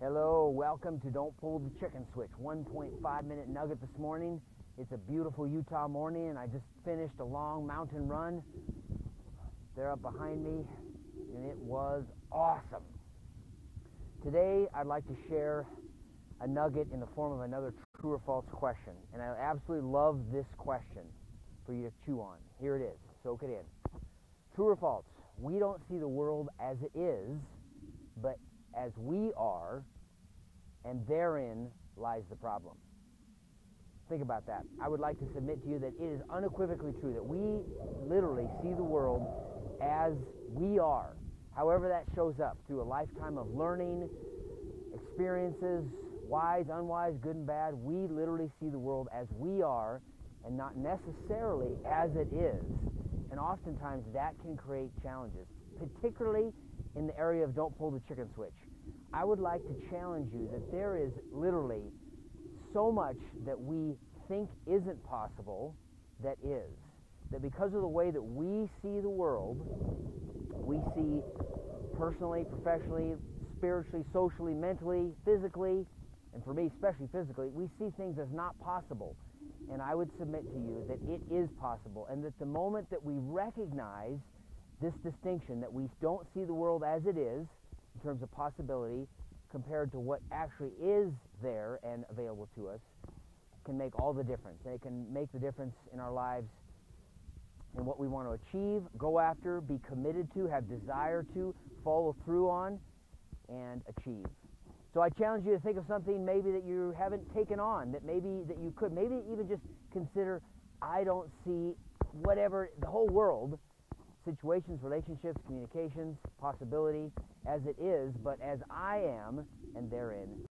Hello, welcome to Don't Pull the Chicken Switch. 1.5 minute nugget this morning. It's a beautiful Utah morning, and I just finished a long mountain run. They're up behind me, and it was awesome. Today, I'd like to share a nugget in the form of another true or false question, and I absolutely love this question for you to chew on. Here it is. Soak it in. True or false? We don't see the world as it is, but as we are, and therein lies the problem. Think about that. I would like to submit to you that it is unequivocally true that we literally see the world as we are. However, that shows up through a lifetime of learning, experiences, wise, unwise, good and bad. We literally see the world as we are and not necessarily as it is. And oftentimes that can create challenges, particularly in the area of don't pull the chicken switch. I would like to challenge you that there is literally so much that we think isn't possible that is. That because of the way that we see the world, we see personally, professionally, spiritually, socially, mentally, physically, and for me, especially physically, we see things as not possible. And I would submit to you that it is possible, and that the moment that we recognize this distinction, that we don't see the world as it is, in terms of possibility compared to what actually is there and available to us can make all the difference. And it can make the difference in our lives and what we want to achieve, go after, be committed to, have desire to, follow through on, and achieve. So I challenge you to think of something maybe that you haven't taken on, that maybe that you could, maybe even just consider, I don't see whatever, the whole world situations, relationships, communications, possibility as it is, but as I am, and therein